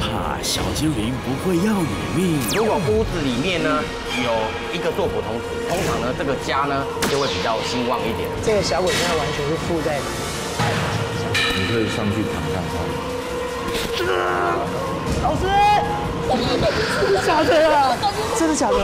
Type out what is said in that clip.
怕小精灵不会要你命。如果屋子里面呢有一个做普通子，通常呢这个家呢就会比较兴旺一点。这个小鬼现在完全是附在你可以上去躺看看。老师，真的假的啊？真的假的？